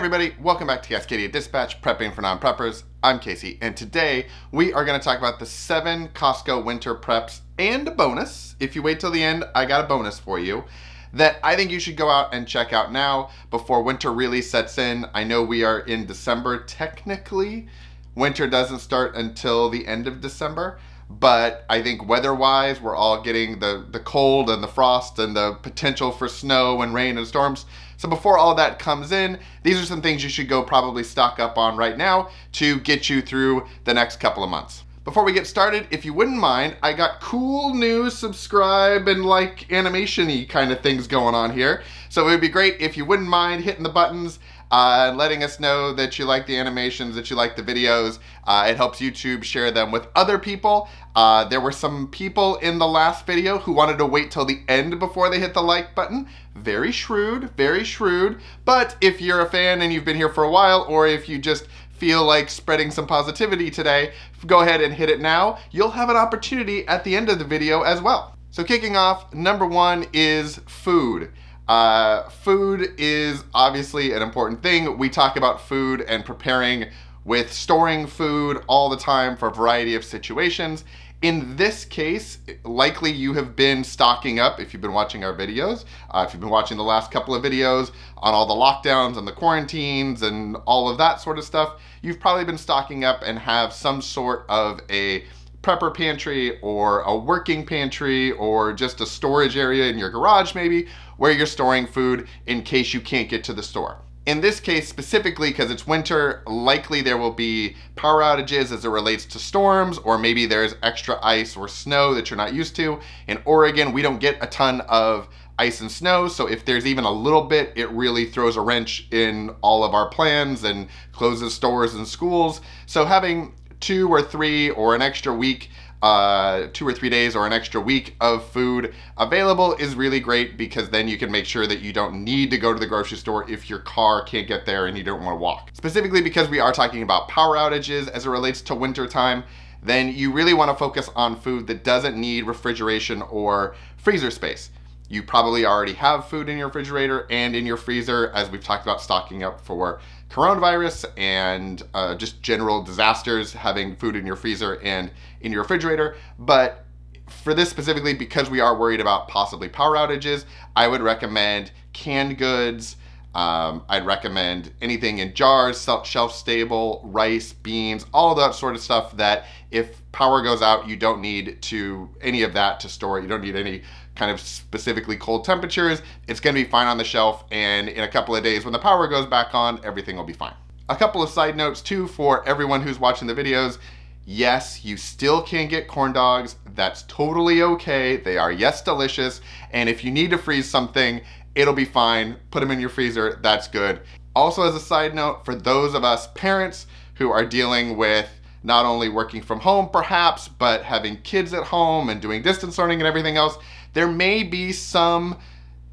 everybody, welcome back to Cascadia Dispatch, Prepping for Non-Preppers. I'm Casey, and today we are going to talk about the seven Costco winter preps and a bonus. If you wait till the end, I got a bonus for you that I think you should go out and check out now before winter really sets in. I know we are in December technically. Winter doesn't start until the end of December, but I think weather-wise, we're all getting the, the cold and the frost and the potential for snow and rain and storms. So before all that comes in, these are some things you should go probably stock up on right now to get you through the next couple of months. Before we get started, if you wouldn't mind, I got cool new subscribe and like animation-y kind of things going on here. So it would be great if you wouldn't mind hitting the buttons uh, and letting us know that you like the animations, that you like the videos. Uh, it helps YouTube share them with other people. Uh, there were some people in the last video who wanted to wait till the end before they hit the like button. Very shrewd, very shrewd. But if you're a fan and you've been here for a while, or if you just feel like spreading some positivity today, go ahead and hit it now. You'll have an opportunity at the end of the video as well. So kicking off, number one is food. Uh, food is obviously an important thing. We talk about food and preparing with storing food all the time for a variety of situations. In this case, likely you have been stocking up if you've been watching our videos, uh, if you've been watching the last couple of videos on all the lockdowns and the quarantines and all of that sort of stuff, you've probably been stocking up and have some sort of a prepper pantry or a working pantry or just a storage area in your garage maybe where you're storing food in case you can't get to the store. In this case specifically, because it's winter, likely there will be power outages as it relates to storms, or maybe there's extra ice or snow that you're not used to. In Oregon, we don't get a ton of ice and snow, so if there's even a little bit, it really throws a wrench in all of our plans and closes stores and schools. So having two or three or an extra week uh, two or three days or an extra week of food available is really great because then you can make sure that you don't need to go to the grocery store if your car can't get there and you don't want to walk. Specifically because we are talking about power outages as it relates to winter time, then you really want to focus on food that doesn't need refrigeration or freezer space. You probably already have food in your refrigerator and in your freezer, as we've talked about stocking up for coronavirus and uh, just general disasters, having food in your freezer and in your refrigerator. But for this specifically, because we are worried about possibly power outages, I would recommend canned goods. Um, I'd recommend anything in jars, shelf stable, rice, beans, all that sort of stuff that if power goes out, you don't need to any of that to store it. You don't need any kind of specifically cold temperatures, it's gonna be fine on the shelf and in a couple of days when the power goes back on, everything will be fine. A couple of side notes too for everyone who's watching the videos. Yes, you still can get corn dogs. That's totally okay. They are, yes, delicious. And if you need to freeze something, it'll be fine. Put them in your freezer, that's good. Also as a side note, for those of us parents who are dealing with not only working from home perhaps, but having kids at home and doing distance learning and everything else, there may be some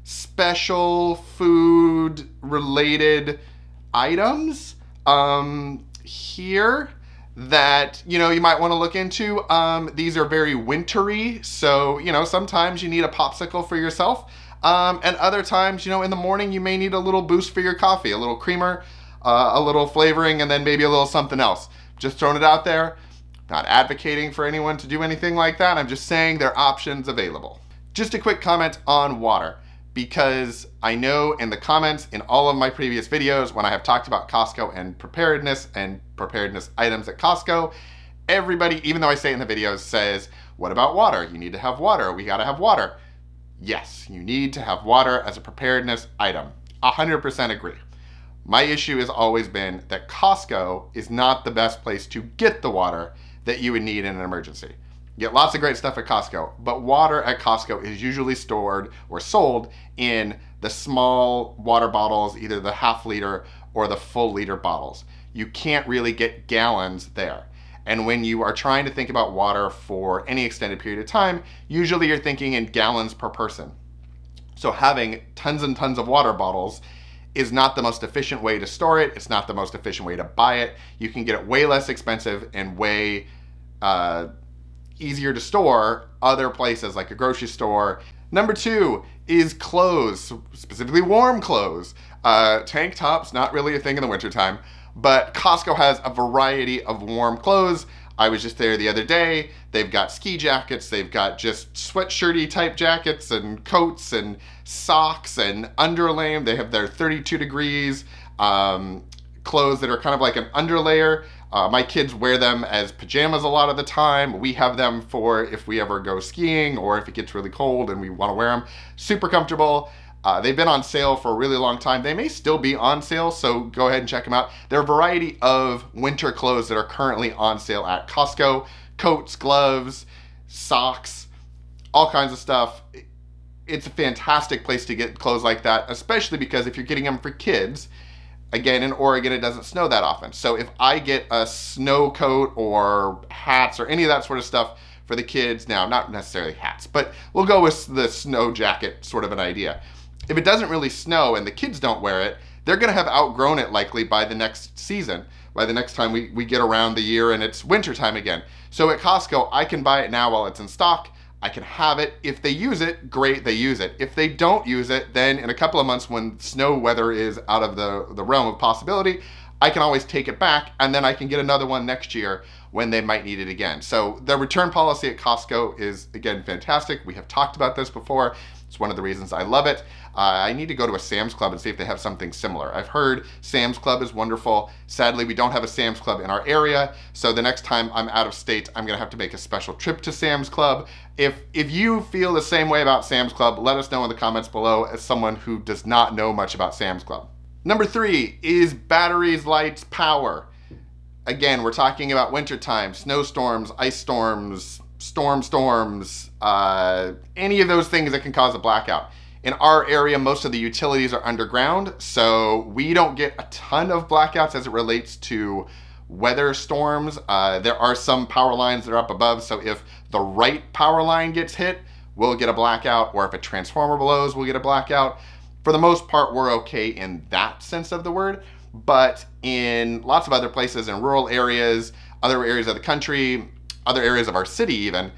special food related items um, here that you know you might want to look into. Um, these are very wintry, so you know sometimes you need a popsicle for yourself, um, and other times you know in the morning you may need a little boost for your coffee, a little creamer, uh, a little flavoring, and then maybe a little something else. Just throwing it out there. Not advocating for anyone to do anything like that. I'm just saying there are options available. Just a quick comment on water because I know in the comments in all of my previous videos when I have talked about Costco and preparedness and preparedness items at Costco, everybody, even though I say it in the videos, says, what about water? You need to have water. We gotta have water. Yes, you need to have water as a preparedness item. 100% agree. My issue has always been that Costco is not the best place to get the water that you would need in an emergency. Get lots of great stuff at Costco, but water at Costco is usually stored or sold in the small water bottles, either the half liter or the full liter bottles. You can't really get gallons there. And when you are trying to think about water for any extended period of time, usually you're thinking in gallons per person. So having tons and tons of water bottles is not the most efficient way to store it. It's not the most efficient way to buy it. You can get it way less expensive and way uh, easier to store other places like a grocery store Number two is clothes, specifically warm clothes. Uh, tank tops, not really a thing in the wintertime, but Costco has a variety of warm clothes. I was just there the other day. They've got ski jackets, they've got just sweatshirty type jackets and coats and socks and underlay. They have their 32 degrees um, clothes that are kind of like an underlayer. Uh, my kids wear them as pajamas a lot of the time. We have them for if we ever go skiing or if it gets really cold and we want to wear them. Super comfortable. Uh, they've been on sale for a really long time. They may still be on sale, so go ahead and check them out. There are a variety of winter clothes that are currently on sale at Costco. Coats, gloves, socks, all kinds of stuff. It's a fantastic place to get clothes like that, especially because if you're getting them for kids, again, in Oregon, it doesn't snow that often. So if I get a snow coat or hats or any of that sort of stuff for the kids, now, not necessarily hats, but we'll go with the snow jacket sort of an idea. If it doesn't really snow and the kids don't wear it, they're going to have outgrown it likely by the next season, by the next time we, we get around the year and it's wintertime again. So at Costco, I can buy it now while it's in stock. I can have it. If they use it, great, they use it. If they don't use it, then in a couple of months when snow weather is out of the, the realm of possibility, I can always take it back and then I can get another one next year when they might need it again. So the return policy at Costco is, again, fantastic. We have talked about this before. It's one of the reasons I love it. Uh, I need to go to a Sam's Club and see if they have something similar. I've heard Sam's Club is wonderful. Sadly, we don't have a Sam's Club in our area, so the next time I'm out of state, I'm gonna have to make a special trip to Sam's Club. If, if you feel the same way about Sam's Club, let us know in the comments below as someone who does not know much about Sam's Club. Number three is batteries, lights, power. Again, we're talking about wintertime, snowstorms, ice storms, storm storms, uh, any of those things that can cause a blackout. In our area, most of the utilities are underground, so we don't get a ton of blackouts as it relates to weather storms. Uh, there are some power lines that are up above, so if the right power line gets hit, we'll get a blackout, or if a transformer blows, we'll get a blackout. For the most part, we're okay in that sense of the word, but in lots of other places, in rural areas, other areas of the country, other areas of our city even,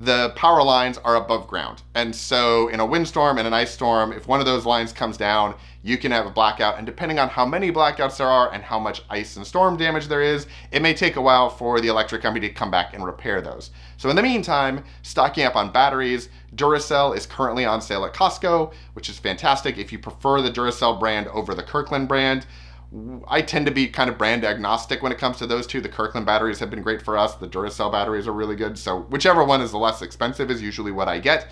the power lines are above ground. And so in a windstorm and an ice storm, if one of those lines comes down, you can have a blackout. And depending on how many blackouts there are and how much ice and storm damage there is, it may take a while for the electric company to come back and repair those. So in the meantime, stocking up on batteries, Duracell is currently on sale at Costco, which is fantastic. If you prefer the Duracell brand over the Kirkland brand, I tend to be kind of brand agnostic when it comes to those two. The Kirkland batteries have been great for us. The Duracell batteries are really good. So whichever one is the less expensive is usually what I get.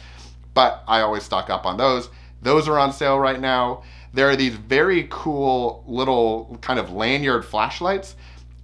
But I always stock up on those. Those are on sale right now. There are these very cool little kind of lanyard flashlights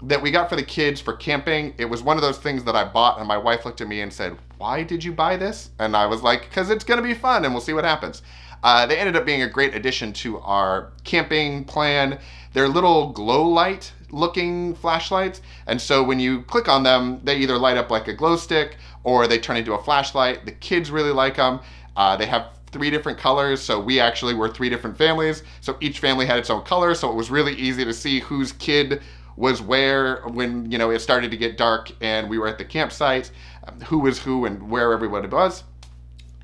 that we got for the kids for camping. It was one of those things that I bought and my wife looked at me and said, why did you buy this? And I was like, because it's going to be fun and we'll see what happens. Uh, they ended up being a great addition to our camping plan. They're little glow light looking flashlights. And so when you click on them, they either light up like a glow stick or they turn into a flashlight. The kids really like them. Uh, they have three different colors. So we actually were three different families. So each family had its own color. So it was really easy to see whose kid was where when, you know, it started to get dark and we were at the campsite, um, who was who and where everybody was.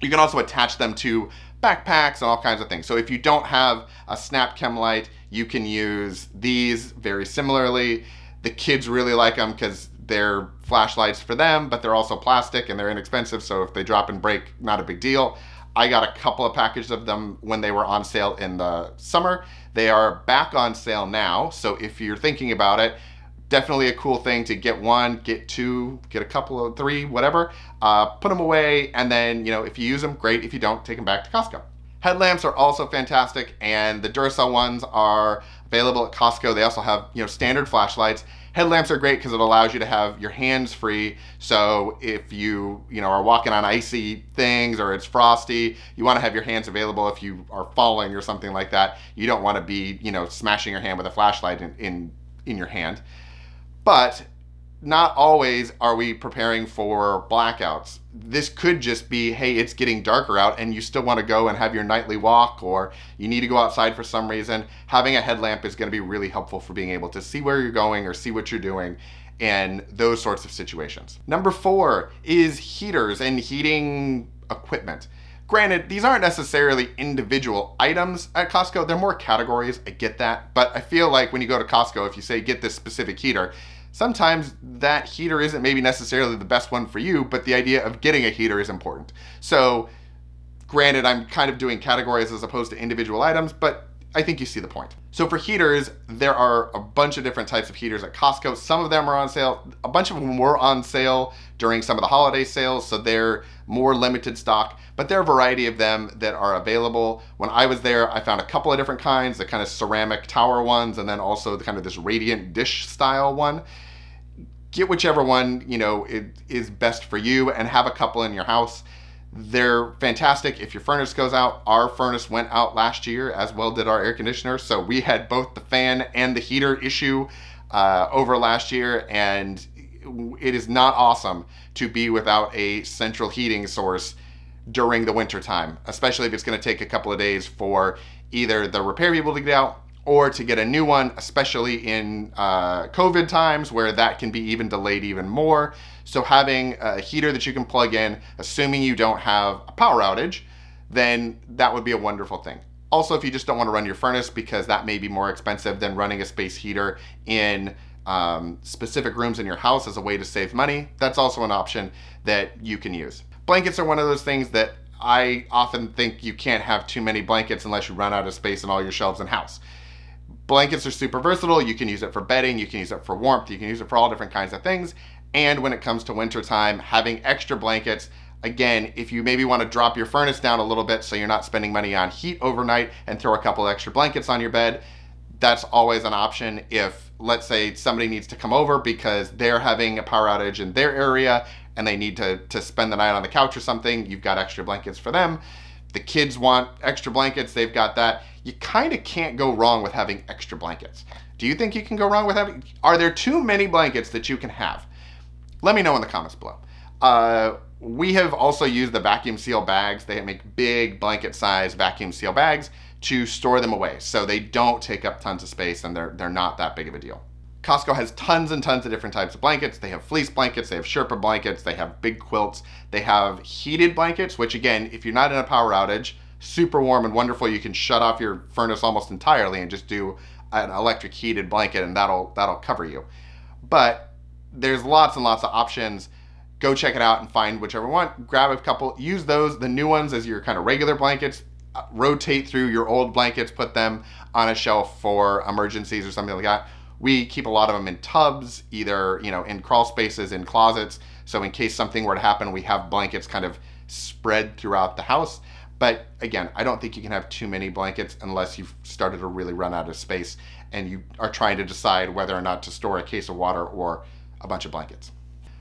You can also attach them to backpacks and all kinds of things. So if you don't have a snap chem light, you can use these very similarly. The kids really like them because they're flashlights for them, but they're also plastic and they're inexpensive. So if they drop and break, not a big deal. I got a couple of packages of them when they were on sale in the summer. They are back on sale now. So if you're thinking about it, definitely a cool thing to get one, get two, get a couple of three, whatever. Uh, put them away, and then, you know, if you use them, great. If you don't, take them back to Costco. Headlamps are also fantastic, and the Duracell ones are available at Costco. They also have, you know, standard flashlights. Headlamps are great because it allows you to have your hands free. So if you, you know, are walking on icy things or it's frosty, you want to have your hands available if you are falling or something like that. You don't want to be, you know, smashing your hand with a flashlight in, in, in your hand. But not always are we preparing for blackouts. This could just be, hey, it's getting darker out and you still want to go and have your nightly walk or you need to go outside for some reason. Having a headlamp is going to be really helpful for being able to see where you're going or see what you're doing in those sorts of situations. Number four is heaters and heating equipment. Granted, these aren't necessarily individual items at Costco. They're more categories. I get that. But I feel like when you go to Costco, if you say get this specific heater, sometimes that heater isn't maybe necessarily the best one for you, but the idea of getting a heater is important. So, granted, I'm kind of doing categories as opposed to individual items, but I think you see the point. So for heaters, there are a bunch of different types of heaters at Costco. Some of them are on sale. A bunch of them were on sale during some of the holiday sales, so they're more limited stock, but there are a variety of them that are available. When I was there, I found a couple of different kinds, the kind of ceramic tower ones, and then also the kind of this radiant dish style one. Get whichever one, you know, is best for you and have a couple in your house. They're fantastic if your furnace goes out. Our furnace went out last year, as well did our air conditioner. So we had both the fan and the heater issue uh, over last year, and it is not awesome to be without a central heating source during the winter time, especially if it's going to take a couple of days for either the repair people to get out or to get a new one, especially in uh, COVID times where that can be even delayed even more. So having a heater that you can plug in, assuming you don't have a power outage, then that would be a wonderful thing. Also, if you just don't want to run your furnace because that may be more expensive than running a space heater in um, specific rooms in your house as a way to save money, that's also an option that you can use. Blankets are one of those things that I often think you can't have too many blankets unless you run out of space in all your shelves and house. Blankets are super versatile. You can use it for bedding, you can use it for warmth, you can use it for all different kinds of things. And when it comes to wintertime, having extra blankets, again, if you maybe want to drop your furnace down a little bit so you're not spending money on heat overnight and throw a couple extra blankets on your bed, that's always an option if let's say somebody needs to come over because they're having a power outage in their area and they need to, to spend the night on the couch or something, you've got extra blankets for them. The kids want extra blankets, they've got that you kind of can't go wrong with having extra blankets. Do you think you can go wrong with having, are there too many blankets that you can have? Let me know in the comments below. Uh, we have also used the vacuum seal bags. They make big blanket size vacuum seal bags to store them away. So they don't take up tons of space and they're, they're not that big of a deal. Costco has tons and tons of different types of blankets. They have fleece blankets, they have Sherpa blankets, they have big quilts, they have heated blankets, which again, if you're not in a power outage, super warm and wonderful. You can shut off your furnace almost entirely and just do an electric heated blanket and that'll that'll cover you. But there's lots and lots of options. Go check it out and find whichever one. Grab a couple, use those, the new ones as your kind of regular blankets. Uh, rotate through your old blankets, put them on a shelf for emergencies or something like that. We keep a lot of them in tubs, either, you know, in crawl spaces, in closets. So in case something were to happen, we have blankets kind of spread throughout the house. But again, I don't think you can have too many blankets unless you've started to really run out of space and you are trying to decide whether or not to store a case of water or a bunch of blankets.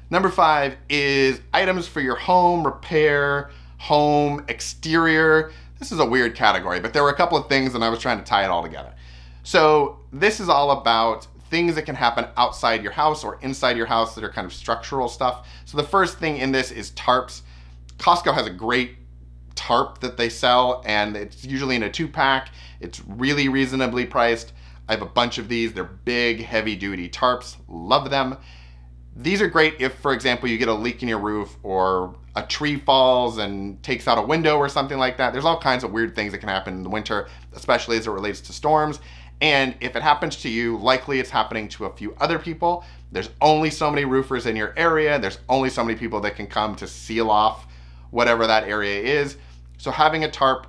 Number five is items for your home repair, home exterior. This is a weird category, but there were a couple of things and I was trying to tie it all together. So this is all about things that can happen outside your house or inside your house that are kind of structural stuff. So the first thing in this is tarps. Costco has a great tarp that they sell and it's usually in a two pack. It's really reasonably priced. I have a bunch of these. They're big, heavy duty tarps. Love them. These are great if, for example, you get a leak in your roof or a tree falls and takes out a window or something like that. There's all kinds of weird things that can happen in the winter, especially as it relates to storms. And if it happens to you, likely it's happening to a few other people. There's only so many roofers in your area. There's only so many people that can come to seal off whatever that area is. So having a tarp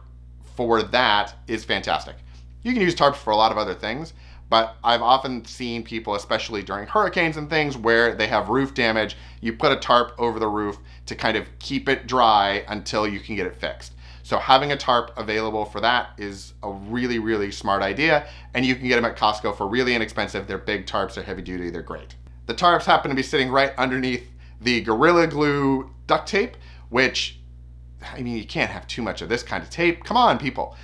for that is fantastic. You can use tarps for a lot of other things, but I've often seen people, especially during hurricanes and things, where they have roof damage. You put a tarp over the roof to kind of keep it dry until you can get it fixed. So having a tarp available for that is a really, really smart idea. And you can get them at Costco for really inexpensive. They're big tarps, they're heavy duty, they're great. The tarps happen to be sitting right underneath the Gorilla Glue duct tape, which, I mean, you can't have too much of this kind of tape. Come on, people.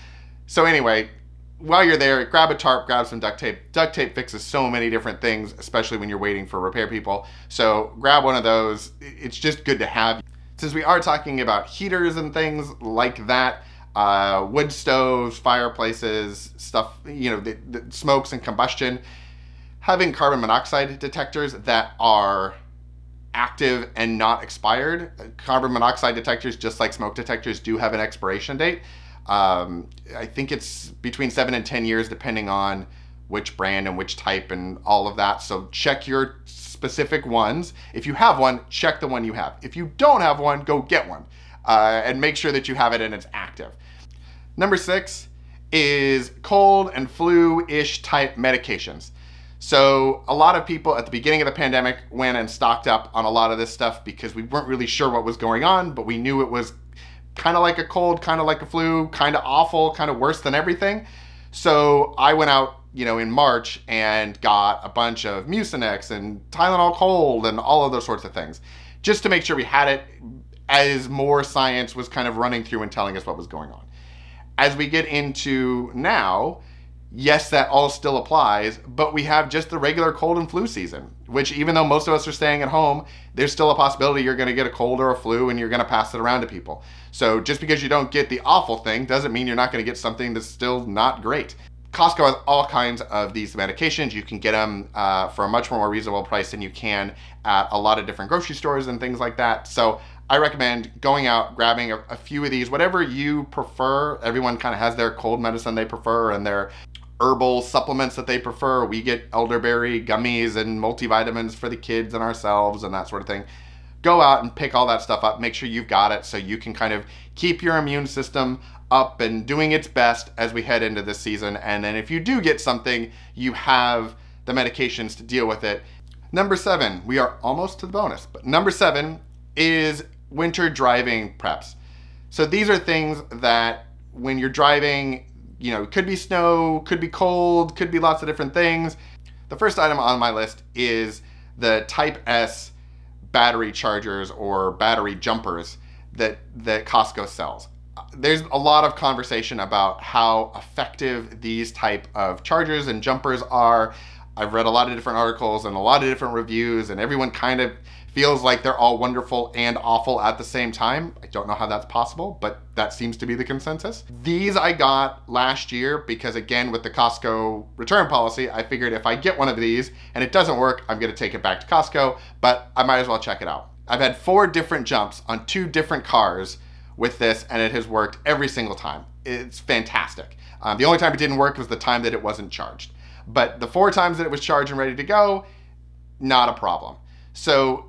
So anyway, while you're there, grab a tarp, grab some duct tape. Duct tape fixes so many different things, especially when you're waiting for repair people. So grab one of those. It's just good to have. Since we are talking about heaters and things like that, uh, wood stoves, fireplaces, stuff, you know, the, the smokes and combustion, having carbon monoxide detectors that are active and not expired. Carbon monoxide detectors, just like smoke detectors, do have an expiration date. Um, I think it's between seven and 10 years, depending on which brand and which type and all of that. So check your specific ones. If you have one, check the one you have. If you don't have one, go get one uh, and make sure that you have it and it's active. Number six is cold and flu-ish type medications. So a lot of people at the beginning of the pandemic went and stocked up on a lot of this stuff because we weren't really sure what was going on, but we knew it was kind of like a cold, kind of like a flu, kind of awful, kind of worse than everything. So I went out, you know, in March and got a bunch of Mucinex and Tylenol Cold and all of those sorts of things, just to make sure we had it as more science was kind of running through and telling us what was going on. As we get into now, yes, that all still applies, but we have just the regular cold and flu season, which even though most of us are staying at home, there's still a possibility you're going to get a cold or a flu and you're going to pass it around to people. So just because you don't get the awful thing doesn't mean you're not going to get something that's still not great. Costco has all kinds of these medications. You can get them uh, for a much more reasonable price than you can at a lot of different grocery stores and things like that. So I recommend going out, grabbing a, a few of these, whatever you prefer. Everyone kind of has their cold medicine they prefer and their herbal supplements that they prefer. We get elderberry gummies and multivitamins for the kids and ourselves and that sort of thing. Go out and pick all that stuff up. Make sure you've got it so you can kind of keep your immune system up and doing its best as we head into this season. And then if you do get something, you have the medications to deal with it. Number seven, we are almost to the bonus, but number seven is winter driving preps. So these are things that when you're driving, you know, could be snow, could be cold, could be lots of different things. The first item on my list is the Type S battery chargers or battery jumpers that, that Costco sells. There's a lot of conversation about how effective these type of chargers and jumpers are. I've read a lot of different articles and a lot of different reviews and everyone kind of feels like they're all wonderful and awful at the same time. I don't know how that's possible, but that seems to be the consensus. These I got last year because again, with the Costco return policy, I figured if I get one of these and it doesn't work, I'm gonna take it back to Costco, but I might as well check it out. I've had four different jumps on two different cars with this and it has worked every single time. It's fantastic. Um, the only time it didn't work was the time that it wasn't charged. But the four times that it was charged and ready to go, not a problem. So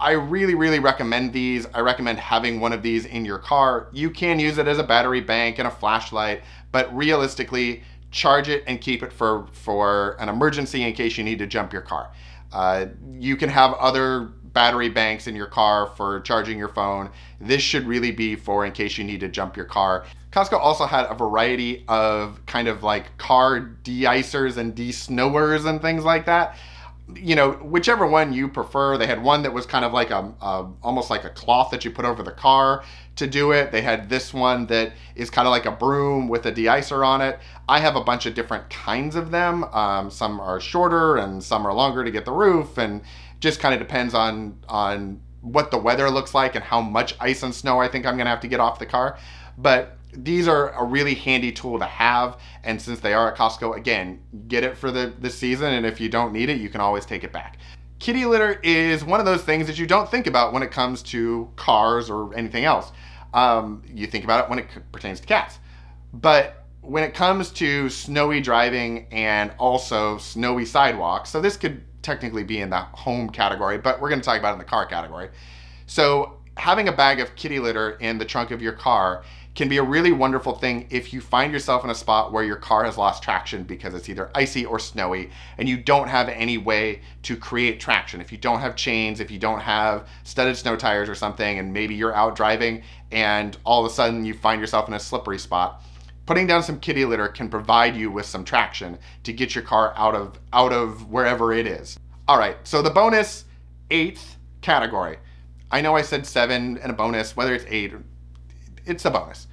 I really, really recommend these. I recommend having one of these in your car. You can use it as a battery bank and a flashlight, but realistically, charge it and keep it for, for an emergency in case you need to jump your car. Uh, you can have other battery banks in your car for charging your phone. This should really be for in case you need to jump your car. Costco also had a variety of kind of like car de-icers and de-snowers and things like that you know, whichever one you prefer. They had one that was kind of like a, a, almost like a cloth that you put over the car to do it. They had this one that is kind of like a broom with a de-icer on it. I have a bunch of different kinds of them. Um, some are shorter and some are longer to get the roof, and just kind of depends on on what the weather looks like and how much ice and snow I think I'm gonna have to get off the car. But these are a really handy tool to have. And since they are at Costco, again, get it for the, the season. And if you don't need it, you can always take it back. Kitty litter is one of those things that you don't think about when it comes to cars or anything else. Um, you think about it when it pertains to cats. But when it comes to snowy driving and also snowy sidewalks, so this could technically be in the home category, but we're going to talk about in the car category. So having a bag of kitty litter in the trunk of your car can be a really wonderful thing if you find yourself in a spot where your car has lost traction because it's either icy or snowy and you don't have any way to create traction. If you don't have chains, if you don't have studded snow tires or something, and maybe you're out driving and all of a sudden you find yourself in a slippery spot, putting down some kitty litter can provide you with some traction to get your car out of out of wherever it is. All right, so the bonus eighth category. I know I said seven and a bonus, whether it's eight it's a bonus.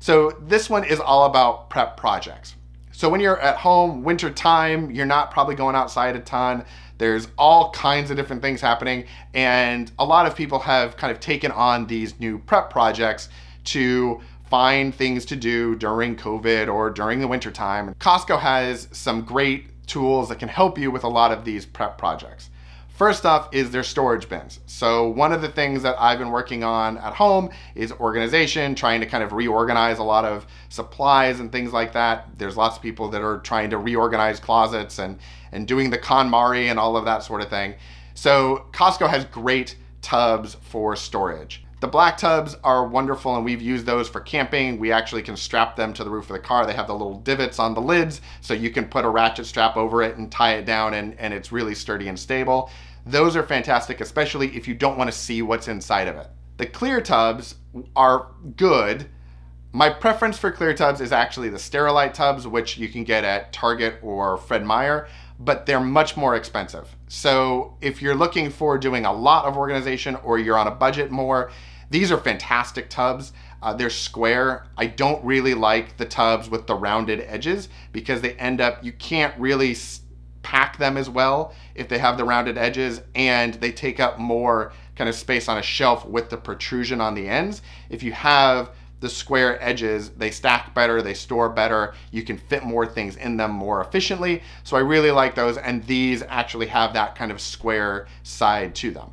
So this one is all about prep projects. So when you're at home, winter time, you're not probably going outside a ton. There's all kinds of different things happening. And a lot of people have kind of taken on these new prep projects to find things to do during COVID or during the winter time. Costco has some great tools that can help you with a lot of these prep projects. First off is their storage bins. So one of the things that I've been working on at home is organization, trying to kind of reorganize a lot of supplies and things like that. There's lots of people that are trying to reorganize closets and, and doing the KonMari and all of that sort of thing. So Costco has great tubs for storage. The black tubs are wonderful and we've used those for camping. We actually can strap them to the roof of the car. They have the little divots on the lids so you can put a ratchet strap over it and tie it down and, and it's really sturdy and stable. Those are fantastic, especially if you don't want to see what's inside of it. The clear tubs are good. My preference for clear tubs is actually the Sterilite tubs, which you can get at Target or Fred Meyer, but they're much more expensive. So if you're looking for doing a lot of organization or you're on a budget more, these are fantastic tubs. Uh, they're square. I don't really like the tubs with the rounded edges because they end up, you can't really pack them as well if they have the rounded edges and they take up more kind of space on a shelf with the protrusion on the ends. If you have the square edges, they stack better, they store better, you can fit more things in them more efficiently. So I really like those and these actually have that kind of square side to them.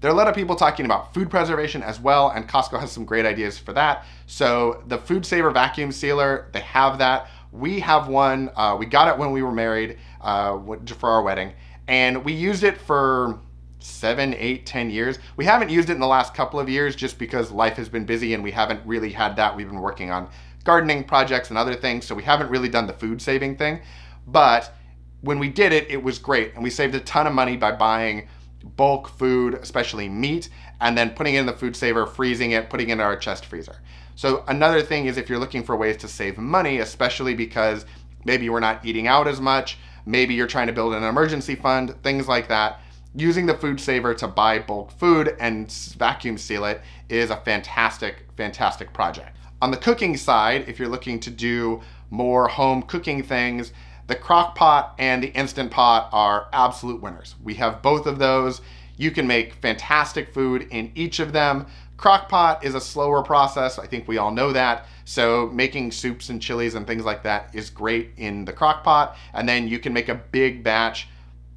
There are a lot of people talking about food preservation as well, and Costco has some great ideas for that. So the Food Saver vacuum sealer, they have that. We have one, uh, we got it when we were married uh, for our wedding, and we used it for seven, eight, ten years. We haven't used it in the last couple of years just because life has been busy and we haven't really had that. We've been working on gardening projects and other things, so we haven't really done the food saving thing. But when we did it, it was great, and we saved a ton of money by buying bulk food, especially meat, and then putting it in the food saver, freezing it, putting it in our chest freezer. So another thing is if you're looking for ways to save money, especially because maybe we're not eating out as much, maybe you're trying to build an emergency fund, things like that, using the food saver to buy bulk food and vacuum seal it is a fantastic, fantastic project. On the cooking side, if you're looking to do more home cooking things, the crock pot and the Instant Pot are absolute winners. We have both of those. You can make fantastic food in each of them. Crock pot is a slower process. I think we all know that. So making soups and chilies and things like that is great in the crock pot. And then you can make a big batch,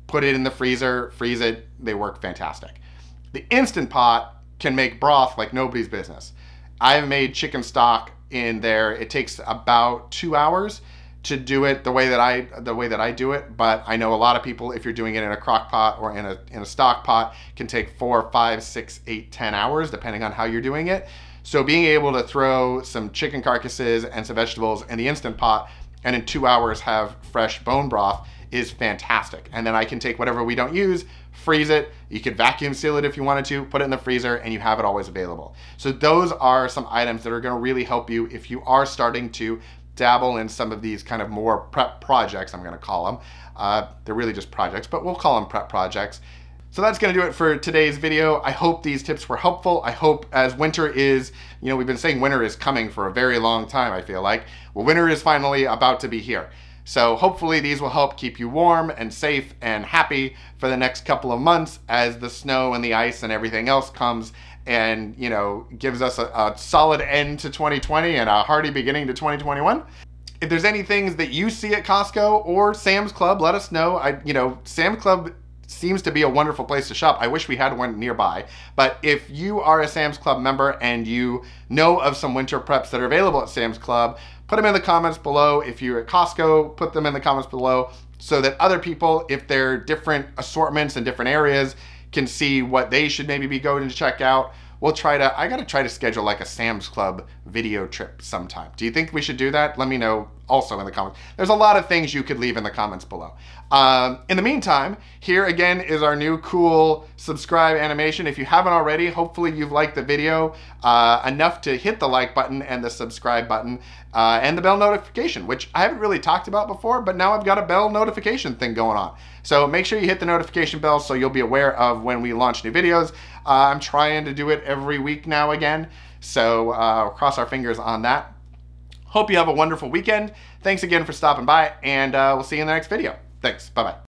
put it in the freezer, freeze it. They work fantastic. The Instant Pot can make broth like nobody's business. I've made chicken stock in there. It takes about two hours to do it the way that I the way that I do it. But I know a lot of people, if you're doing it in a crock pot or in a in a stock pot, can take four, five, six, eight, ten hours, depending on how you're doing it. So being able to throw some chicken carcasses and some vegetables in the instant pot and in two hours have fresh bone broth is fantastic. And then I can take whatever we don't use, freeze it. You could vacuum seal it if you wanted to, put it in the freezer, and you have it always available. So those are some items that are gonna really help you if you are starting to dabble in some of these kind of more prep projects, I'm gonna call them. Uh, they're really just projects, but we'll call them prep projects. So that's gonna do it for today's video. I hope these tips were helpful. I hope as winter is, you know, we've been saying winter is coming for a very long time, I feel like. Well, winter is finally about to be here. So hopefully these will help keep you warm and safe and happy for the next couple of months as the snow and the ice and everything else comes and you know gives us a, a, solid end to 2020 and a hearty beginning to 2021 if there's any things that you see at costco or sam's club let us know. I you know Sam's club seems to be a wonderful place to shop. I wish we had one nearby. But if you are a sam's club member and you know of some winter preps that are available at sam's club put them in the comments below if you're at costco put them in the comments below so that other people if they're different assortments in different areas can see what they should maybe be going to check out. We'll try to, I gotta try to schedule like a Sam's Club video trip sometime. Do you think we should do that? Let me know also in the comments. There's a lot of things you could leave in the comments below. Um, in the meantime, here again is our new cool subscribe animation. If you haven't already, hopefully you've liked the video uh, enough to hit the like button and the subscribe button uh, and the bell notification, which I haven't really talked about before, but now I've got a bell notification thing going on. So make sure you hit the notification bell so you'll be aware of when we launch new videos. Uh, I'm trying to do it every week now again. So uh, cross our fingers on that. Hope you have a wonderful weekend. Thanks again for stopping by, and uh, we'll see you in the next video. Thanks. Bye-bye.